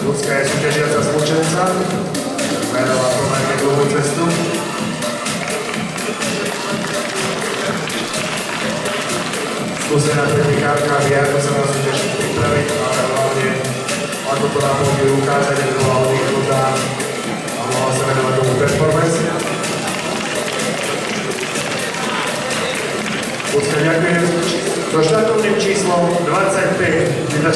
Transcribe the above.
Ľudská je súťažiaca zlučenca. Merala pomerne dlouhou cestu. Skúsená technikárka vie, ako sa na súťaž připravit, ale hlavně ako to nám na ukázat, ukázať, to bola oddychnutá a mohla se venovať tomu performance. Ľudská, ďakujem. So štartovným číslo 25 is the